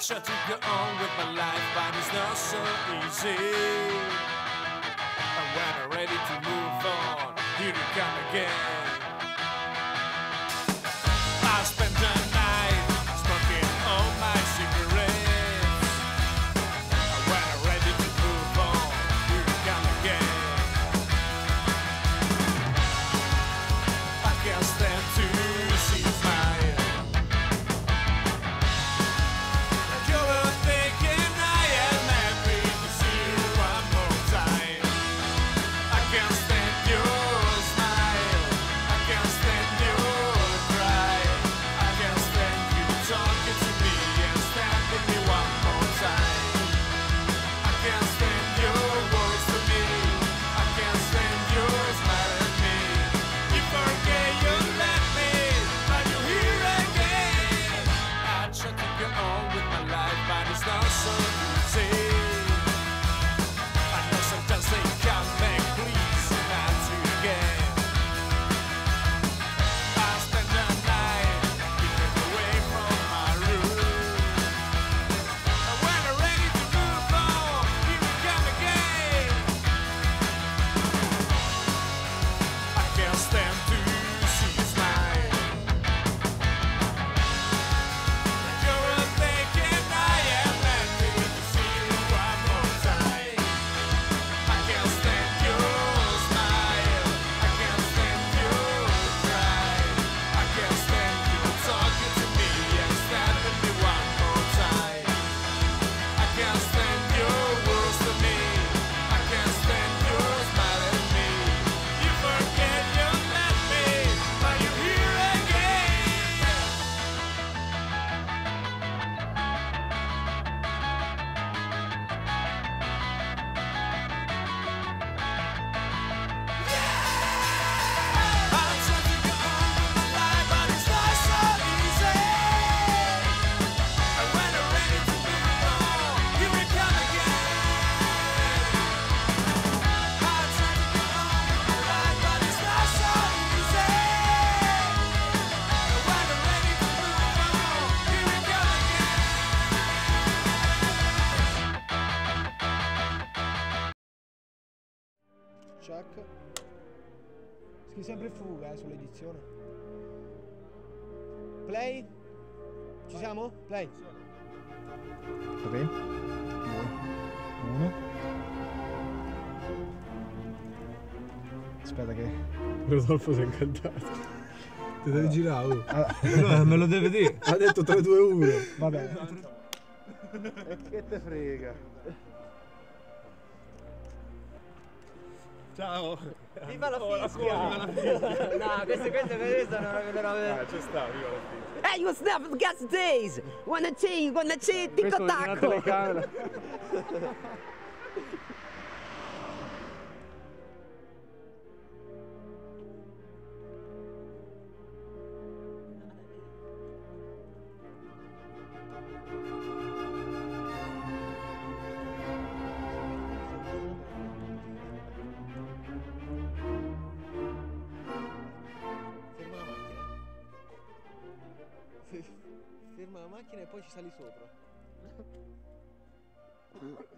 Tried to go on with my life, but it's not so easy. And when I'm ready to move on, here you come again. check. Scrivi sempre fuga eh, sull'edizione. Play. Ci siamo? Play. 3, 2, 1. Aspetta che... Rodolfo si è incantato. Ti devi girare, oh. Ah. Allora, me lo deve dire. Ha detto 3, 2, 1. Va bene. E che te frega. Ciao! Viva la fischia! Oh, no. Ah, ci sta, viva la fischia. Eh, hey, gas days! Wanna change, wanna change, tic-tac! poi ci sali sopra.